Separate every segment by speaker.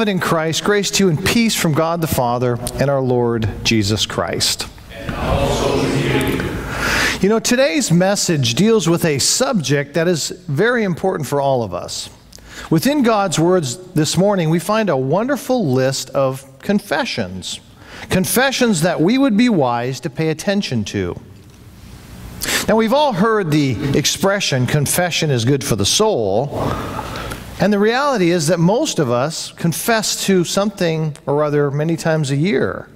Speaker 1: Beloved in Christ, grace to you and peace from God the Father and our Lord Jesus Christ. You know, today's message deals with a subject that is very important for all of us. Within God's words this morning, we find a wonderful list of confessions. Confessions that we would be wise to pay attention to. Now, we've all heard the expression, confession is good for the soul. And the reality is that most of us confess to something or other many times a year.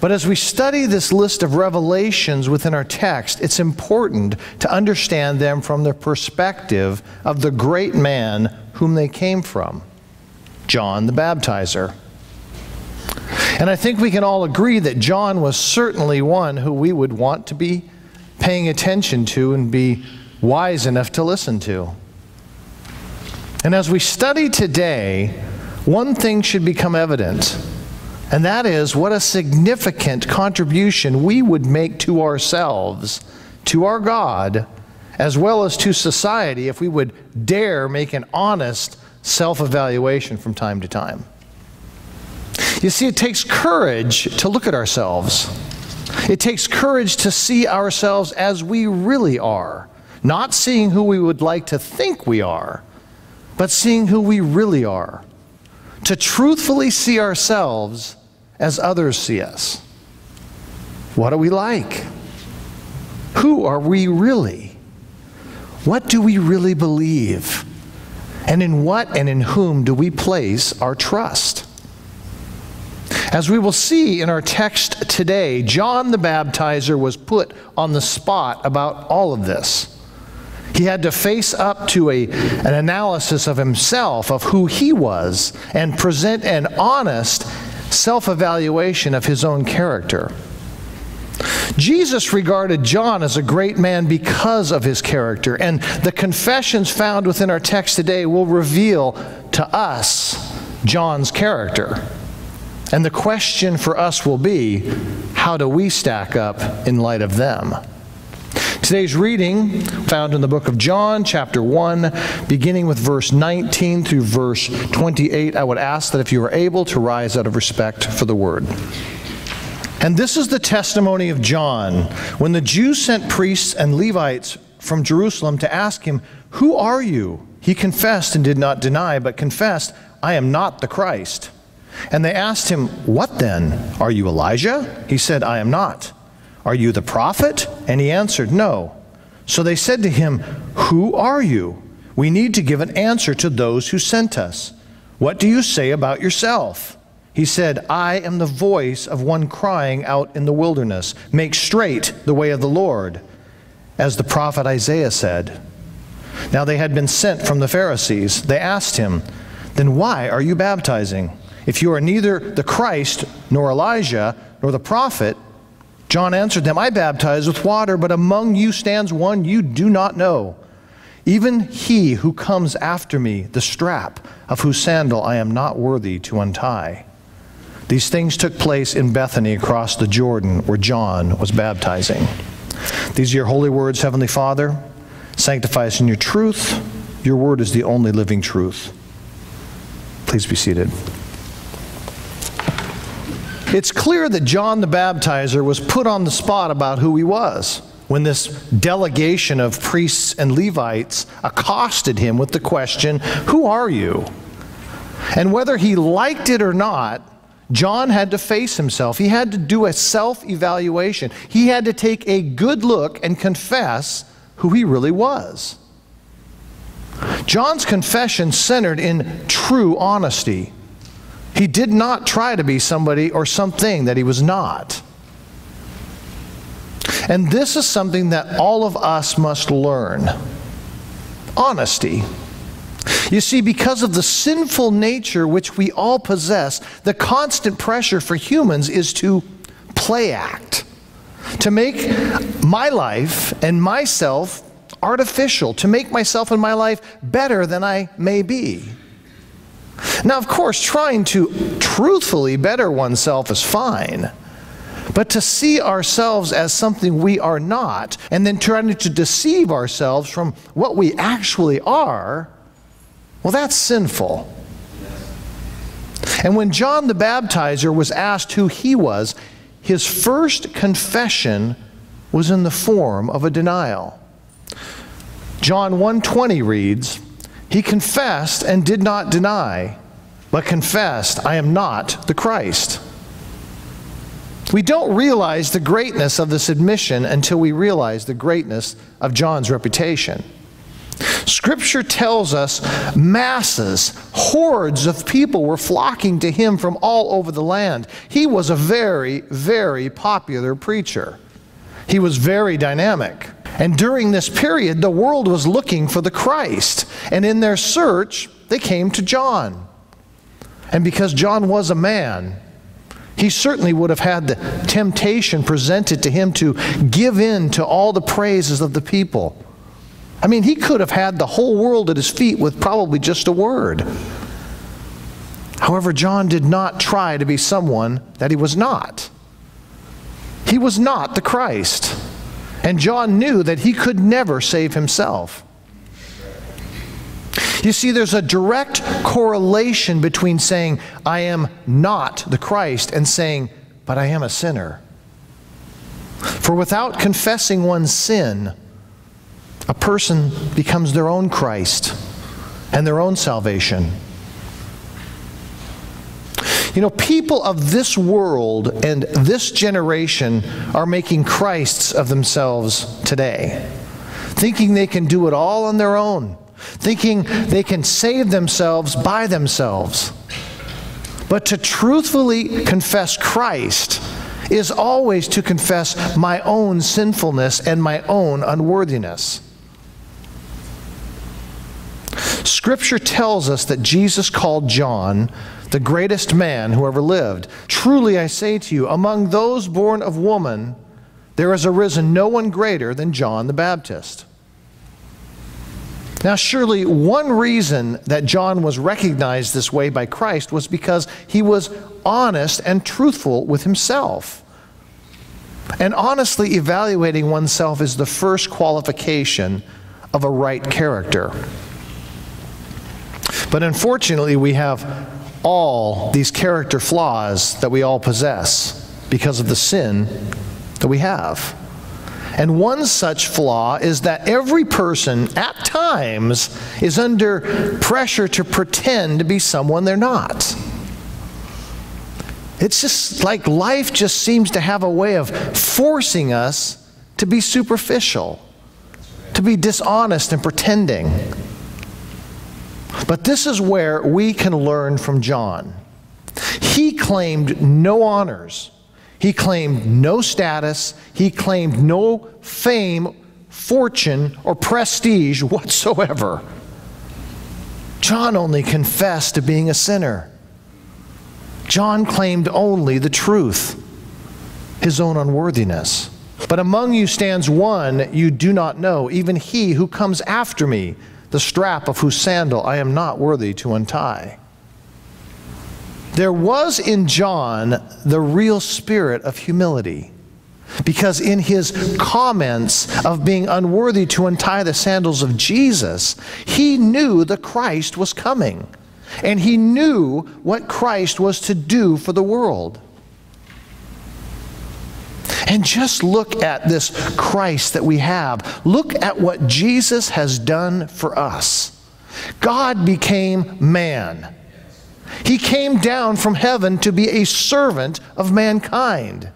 Speaker 1: But as we study this list of revelations within our text, it's important to understand them from the perspective of the great man whom they came from John the Baptizer. And I think we can all agree that John was certainly one who we would want to be paying attention to and be wise enough to listen to. And as we study today, one thing should become evident, and that is what a significant contribution we would make to ourselves, to our God, as well as to society if we would dare make an honest self evaluation from time to time. You see, it takes courage to look at ourselves. It takes courage to see ourselves as we really are, not seeing who we would like to think we are but seeing who we really are, to truthfully see ourselves as others see us. What are we like? Who are we really? What do we really believe? And in what and in whom do we place our trust? As we will see in our text today, John the Baptizer was put on the spot about all of this. He had to face up to a, an analysis of himself, of who he was, and present an honest self evaluation of his own character. Jesus regarded John as a great man because of his character, and the confessions found within our text today will reveal to us John's character. And the question for us will be how do we stack up in light of them? Today's reading, found in the book of John, chapter 1, beginning with verse 19 through verse 28, I would ask that if you are able to rise out of respect for the word. And this is the testimony of John when the Jews sent priests and Levites from Jerusalem to ask him, Who are you? He confessed and did not deny, but confessed, I am not the Christ. And they asked him, What then? Are you Elijah? He said, I am not. Are you the prophet? And he answered, No. So they said to him, Who are you? We need to give an answer to those who sent us. What do you say about yourself? He said, I am the voice of one crying out in the wilderness, Make straight the way of the Lord, as the prophet Isaiah said. Now they had been sent from the Pharisees. They asked him, Then why are you baptizing? If you are neither the Christ, nor Elijah, nor the prophet, John answered them, I baptize with water, but among you stands one you do not know. Even he who comes after me, the strap of whose sandal I am not worthy to untie. These things took place in Bethany across the Jordan where John was baptizing. These are your holy words, Heavenly Father. Sanctify us in your truth. Your word is the only living truth. Please be seated. It's clear that John the Baptizer was put on the spot about who he was when this delegation of priests and Levites accosted him with the question, Who are you? And whether he liked it or not, John had to face himself. He had to do a self evaluation. He had to take a good look and confess who he really was. John's confession centered in true honesty. He did not try to be somebody or something that he was not. And this is something that all of us must learn honesty. You see, because of the sinful nature which we all possess, the constant pressure for humans is to play act, to make my life and myself artificial, to make myself and my life better than I may be. Now, of course, trying to truthfully better oneself is fine. But to see ourselves as something we are not, and then trying to deceive ourselves from what we actually are, well, that's sinful. And when John the Baptizer was asked who he was, his first confession was in the form of a denial. John 1:20 reads, "He confessed and did not deny, but confessed, I am not the Christ." We don't realize the greatness of this admission until we realize the greatness of John's reputation. Scripture tells us masses, hordes of people were flocking to him from all over the land. He was a very, very popular preacher. He was very dynamic. And during this period, the world was looking for the Christ. And in their search, they came to John. And because John was a man, he certainly would have had the temptation presented to him to give in to all the praises of the people. I mean, he could have had the whole world at his feet with probably just a word. However, John did not try to be someone that he was not. He was not the Christ. And John knew that he could never save himself. You see, there's a direct correlation between saying, I am not the Christ, and saying, but I am a sinner. For without confessing one's sin, a person becomes their own Christ and their own salvation. You know, people of this world and this generation are making Christs of themselves today, thinking they can do it all on their own, thinking they can save themselves by themselves. But to truthfully confess Christ is always to confess my own sinfulness and my own unworthiness. Scripture tells us that Jesus called John the greatest man who ever lived. Truly I say to you, among those born of woman, there has arisen no one greater than John the Baptist. Now, surely one reason that John was recognized this way by Christ was because he was honest and truthful with himself. And honestly evaluating oneself is the first qualification of a right character. But unfortunately, we have all these character flaws that we all possess because of the sin that we have. And one such flaw is that every person at times is under pressure to pretend to be someone they're not. It's just like life just seems to have a way of forcing us to be superficial, to be dishonest and pretending. But this is where we can learn from John. He claimed no honors, he claimed no status, he claimed no fame, fortune, or prestige whatsoever. John only confessed to being a sinner. John claimed only the truth, his own unworthiness. But among you stands one you do not know, even he who comes after me the strap of whose sandal I am not worthy to untie. There was in John the real spirit of humility. Because in his comments of being unworthy to untie the sandals of Jesus, he knew the Christ was coming. And he knew what Christ was to do for the world. And just look at this Christ that we have. Look at what Jesus has done for us. God became man. He came down from heaven to be a servant of mankind.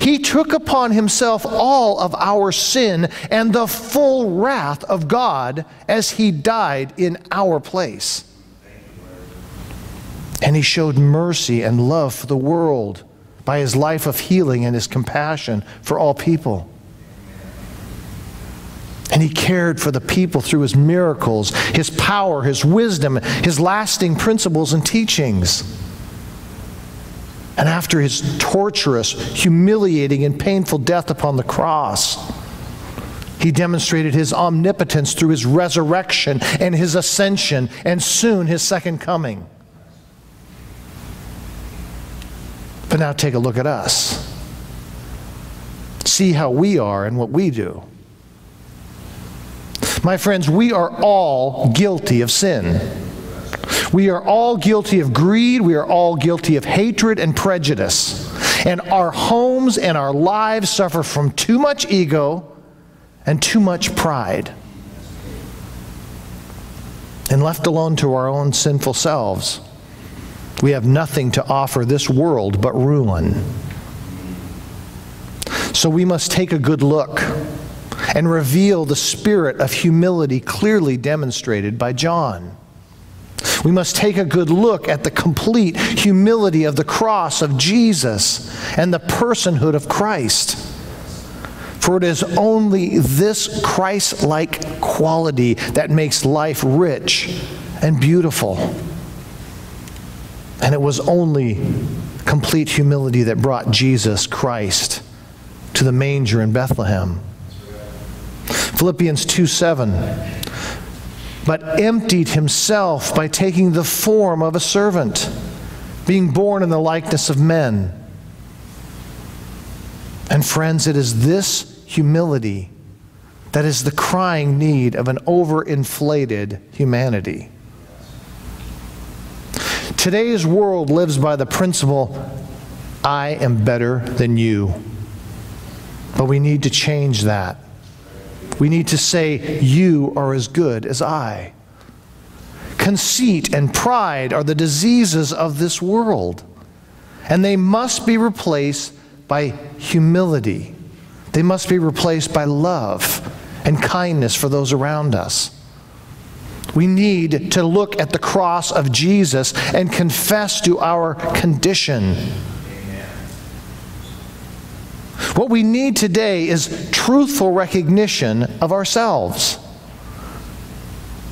Speaker 1: He took upon himself all of our sin and the full wrath of God as he died in our place. And he showed mercy and love for the world by his life of healing and his compassion for all people. And he cared for the people through his miracles, his power, his wisdom, his lasting principles and teachings. And after his torturous, humiliating, and painful death upon the cross, he demonstrated his omnipotence through his resurrection and his ascension, and soon his second coming. But now take a look at us. See how we are and what we do. My friends, we are all guilty of sin. We are all guilty of greed. We are all guilty of hatred and prejudice. And our homes and our lives suffer from too much ego and too much pride. And left alone to our own sinful selves, we have nothing to offer this world but ruin. So we must take a good look and reveal the spirit of humility clearly demonstrated by John. We must take a good look at the complete humility of the cross of Jesus and the personhood of Christ. For it is only this Christ like quality that makes life rich and beautiful. And it was only complete humility that brought Jesus Christ to the manger in Bethlehem. Philippians 2 7 but emptied himself by taking the form of a servant, being born in the likeness of men. And friends, it is this humility that is the crying need of an overinflated humanity. Today's world lives by the principle I am better than you. But we need to change that. We need to say, You are as good as I. Conceit and pride are the diseases of this world, and they must be replaced by humility. They must be replaced by love and kindness for those around us. We need to look at the cross of Jesus and confess to our condition what we need today is truthful recognition of ourselves,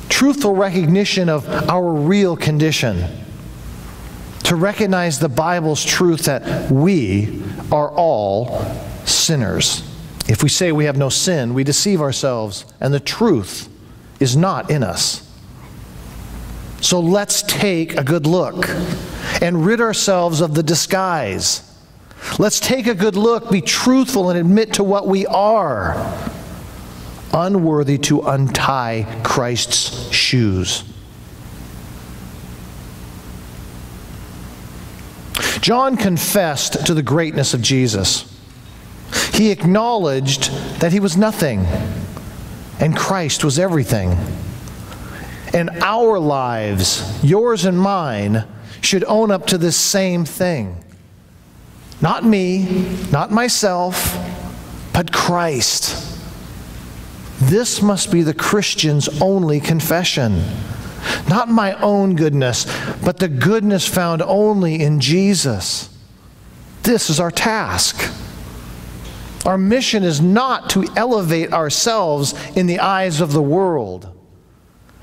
Speaker 1: truthful recognition of our real condition, to recognize the Bible's truth that we are all sinners. If we say we have no sin, we deceive ourselves, and the truth is not in us. So let's take a good look and rid ourselves of the disguise Let's take a good look, be truthful, and admit to what we are unworthy to untie Christ's shoes. John confessed to the greatness of Jesus. He acknowledged that he was nothing and Christ was everything. And our lives, yours and mine, should own up to this same thing. Not me, not myself, but Christ. This must be the Christian's only confession. Not my own goodness, but the goodness found only in Jesus. This is our task. Our mission is not to elevate ourselves in the eyes of the world,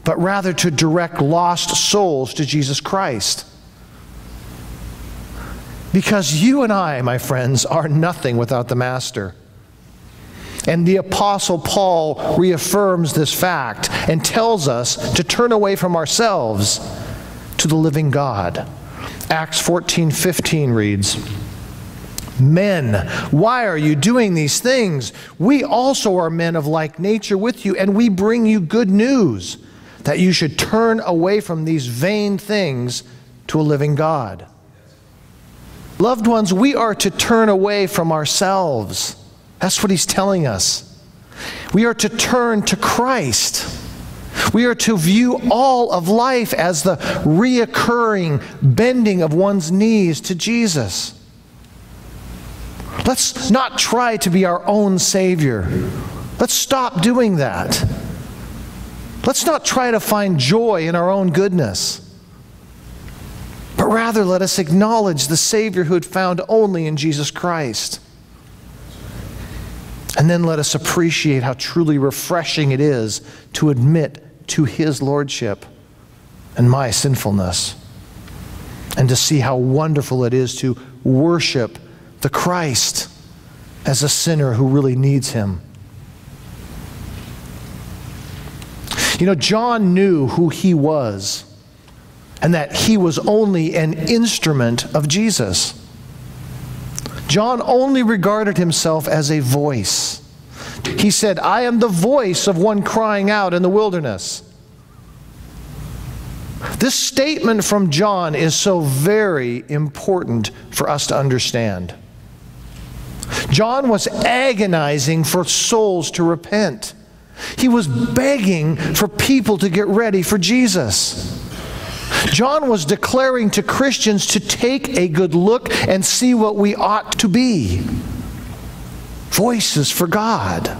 Speaker 1: but rather to direct lost souls to Jesus Christ. Because you and I, my friends, are nothing without the Master. And the Apostle Paul reaffirms this fact and tells us to turn away from ourselves to the living God. Acts 14 15 reads, Men, why are you doing these things? We also are men of like nature with you, and we bring you good news that you should turn away from these vain things to a living God. Loved ones, we are to turn away from ourselves. That's what he's telling us. We are to turn to Christ. We are to view all of life as the reoccurring bending of one's knees to Jesus. Let's not try to be our own Savior. Let's stop doing that. Let's not try to find joy in our own goodness. But rather, let us acknowledge the Savior Saviorhood found only in Jesus Christ. And then let us appreciate how truly refreshing it is to admit to His Lordship and my sinfulness. And to see how wonderful it is to worship the Christ as a sinner who really needs Him. You know, John knew who he was and that he was only an instrument of Jesus. John only regarded himself as a voice. He said, I am the voice of one crying out in the wilderness. This statement from John is so very important for us to understand. John was agonizing for souls to repent. He was begging for people to get ready for Jesus. John was declaring to Christians to take a good look and see what we ought to be voices for God.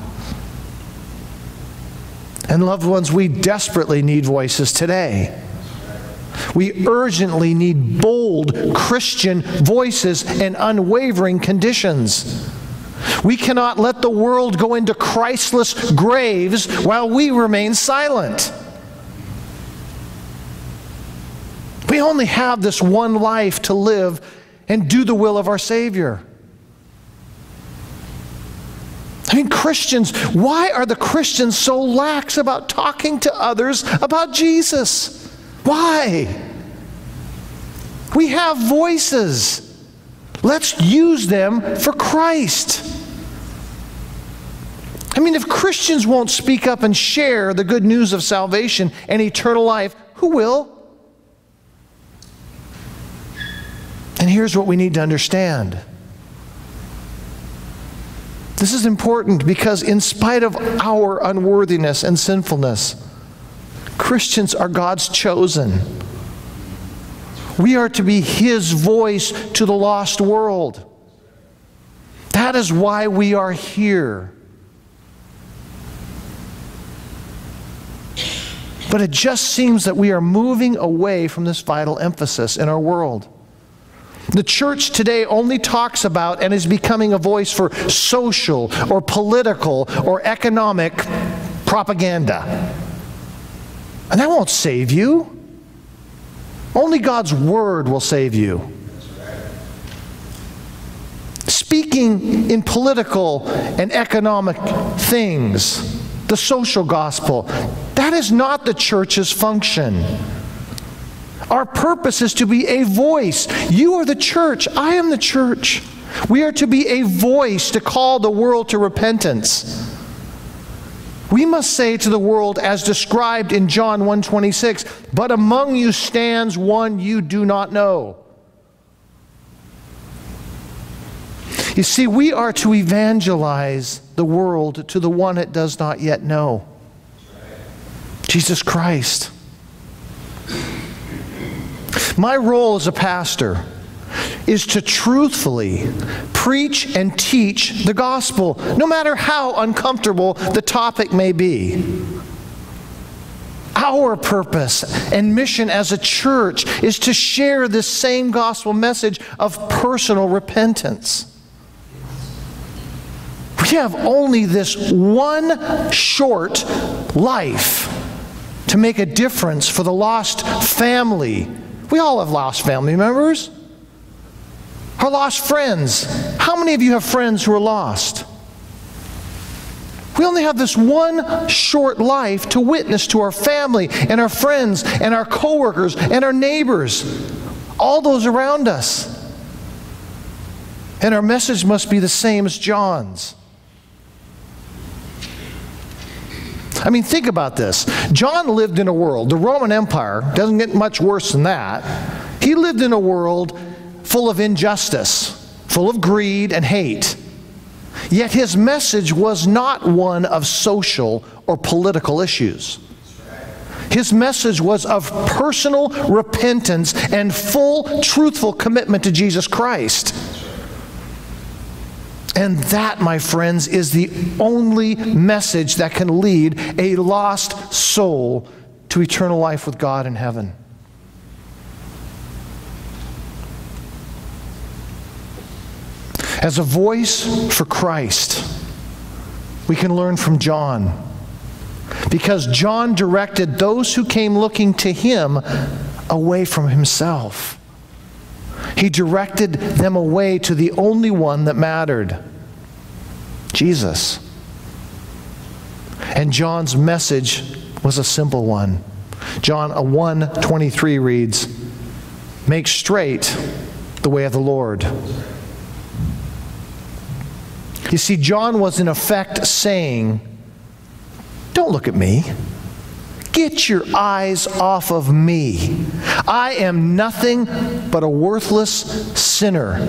Speaker 1: And loved ones, we desperately need voices today. We urgently need bold Christian voices and unwavering conditions. We cannot let the world go into Christless graves while we remain silent. We only have this one life to live and do the will of our Savior. I mean, Christians, why are the Christians so lax about talking to others about Jesus? Why? We have voices. Let's use them for Christ. I mean, if Christians won't speak up and share the good news of salvation and eternal life, who will? And here's what we need to understand. This is important because, in spite of our unworthiness and sinfulness, Christians are God's chosen. We are to be His voice to the lost world. That is why we are here. But it just seems that we are moving away from this vital emphasis in our world. The church today only talks about and is becoming a voice for social or political or economic propaganda. And that won't save you. Only God's Word will save you. Speaking in political and economic things, the social gospel, that is not the church's function. Our purpose is to be a voice. You are the church. I am the church. We are to be a voice to call the world to repentance. We must say to the world as described in John 1:26, "But among you stands one you do not know." You see, we are to evangelize the world to the one it does not yet know. Jesus Christ. My role as a pastor is to truthfully preach and teach the gospel, no matter how uncomfortable the topic may be. Our purpose and mission as a church is to share this same gospel message of personal repentance. We have only this one short life to make a difference for the lost family. We all have lost family members. Our lost friends. How many of you have friends who are lost? We only have this one short life to witness to our family and our friends and our coworkers and our neighbors, all those around us. And our message must be the same as John's. I mean, think about this. John lived in a world, the Roman Empire doesn't get much worse than that. He lived in a world full of injustice, full of greed and hate. Yet his message was not one of social or political issues. His message was of personal repentance and full, truthful commitment to Jesus Christ. And that, my friends, is the only message that can lead a lost soul to eternal life with God in heaven. As a voice for Christ, we can learn from John. Because John directed those who came looking to him away from himself. He directed them away to the only one that mattered Jesus. And John's message was a simple one. John 1 23 reads, Make straight the way of the Lord. You see, John was in effect saying, Don't look at me. Get your eyes off of me. I am nothing but a worthless sinner.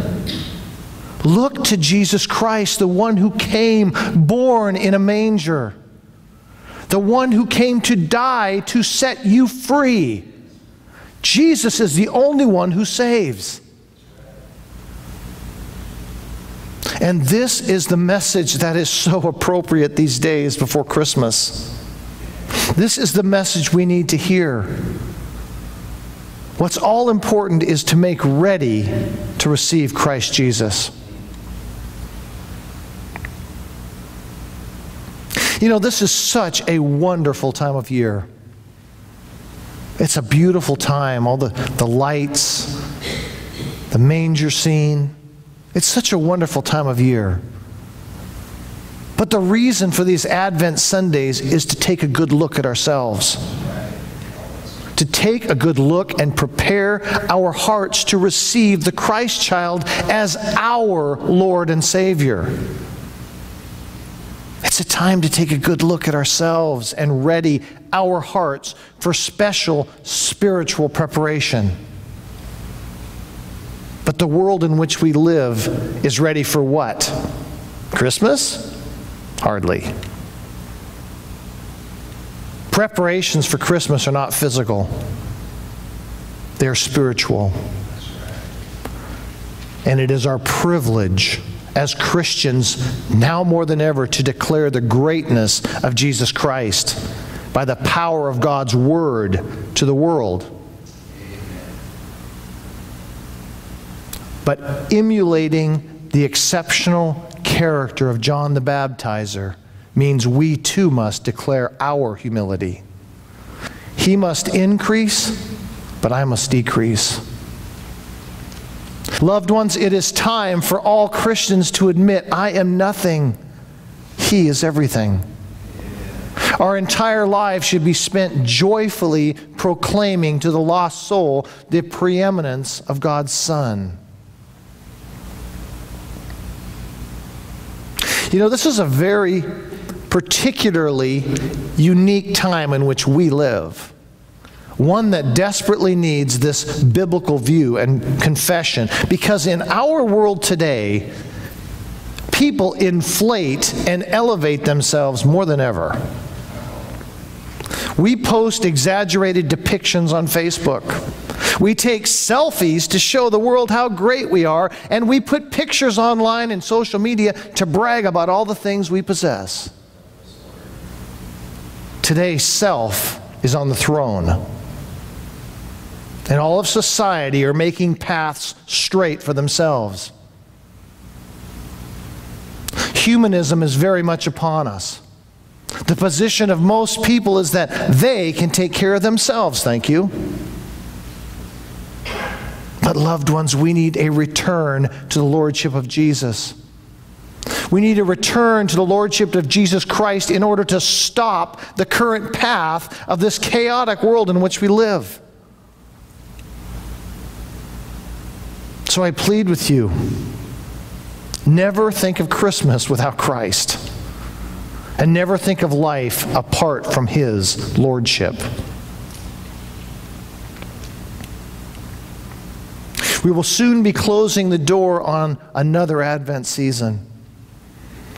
Speaker 1: Look to Jesus Christ, the one who came born in a manger, the one who came to die to set you free. Jesus is the only one who saves. And this is the message that is so appropriate these days before Christmas. This is the message we need to hear. What's all important is to make ready to receive Christ Jesus. You know, this is such a wonderful time of year. It's a beautiful time, all the, the lights, the manger scene. It's such a wonderful time of year. But the reason for these Advent Sundays is to take a good look at ourselves. To take a good look and prepare our hearts to receive the Christ child as our Lord and Savior. It's a time to take a good look at ourselves and ready our hearts for special spiritual preparation. But the world in which we live is ready for what? Christmas? Hardly. Preparations for Christmas are not physical, they're spiritual. And it is our privilege as Christians, now more than ever, to declare the greatness of Jesus Christ by the power of God's Word to the world. but emulating the exceptional character of John the Baptizer means we too must declare our humility. He must increase, but I must decrease. Loved ones, it is time for all Christians to admit, I am nothing. He is everything. Our entire lives should be spent joyfully proclaiming to the lost soul the preeminence of God's Son. You know, this is a very particularly unique time in which we live. One that desperately needs this biblical view and confession. Because in our world today, people inflate and elevate themselves more than ever. We post exaggerated depictions on Facebook. We take selfies to show the world how great we are, and we put pictures online and social media to brag about all the things we possess. Today, self is on the throne. And all of society are making paths straight for themselves. Humanism is very much upon us. The position of most people is that they can take care of themselves, thank you. But, loved ones, we need a return to the Lordship of Jesus. We need a return to the Lordship of Jesus Christ in order to stop the current path of this chaotic world in which we live. So I plead with you never think of Christmas without Christ, and never think of life apart from His Lordship. We will soon be closing the door on another Advent season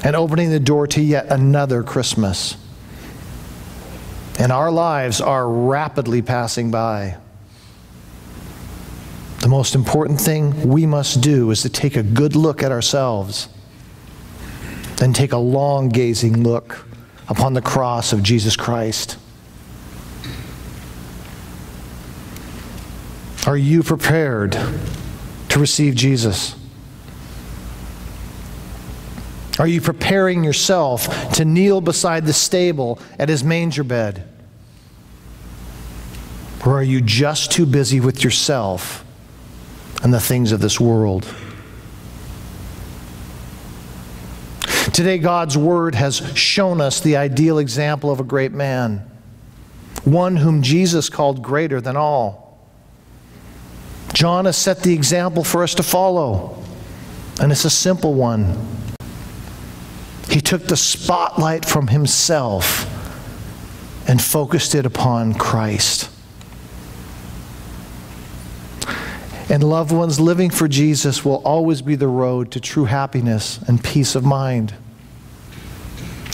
Speaker 1: and opening the door to yet another Christmas. And our lives are rapidly passing by. The most important thing we must do is to take a good look at ourselves, then take a long gazing look upon the cross of Jesus Christ. Are you prepared to receive Jesus? Are you preparing yourself to kneel beside the stable at his manger bed? Or are you just too busy with yourself and the things of this world? Today, God's Word has shown us the ideal example of a great man, one whom Jesus called greater than all. John has set the example for us to follow, and it's a simple one. He took the spotlight from himself and focused it upon Christ. And loved ones living for Jesus will always be the road to true happiness and peace of mind.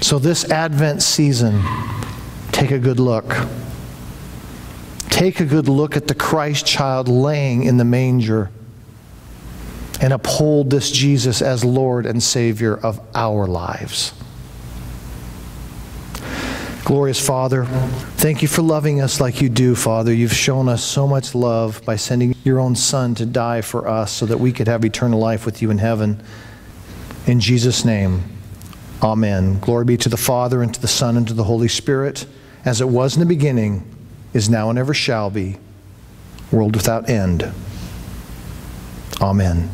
Speaker 1: So, this Advent season, take a good look. Take a good look at the Christ child laying in the manger and uphold this Jesus as Lord and Savior of our lives. Glorious Father, thank you for loving us like you do, Father. You've shown us so much love by sending your own Son to die for us so that we could have eternal life with you in heaven. In Jesus' name, amen. Glory be to the Father, and to the Son, and to the Holy Spirit, as it was in the beginning, is now, and ever shall be, world without end. Amen.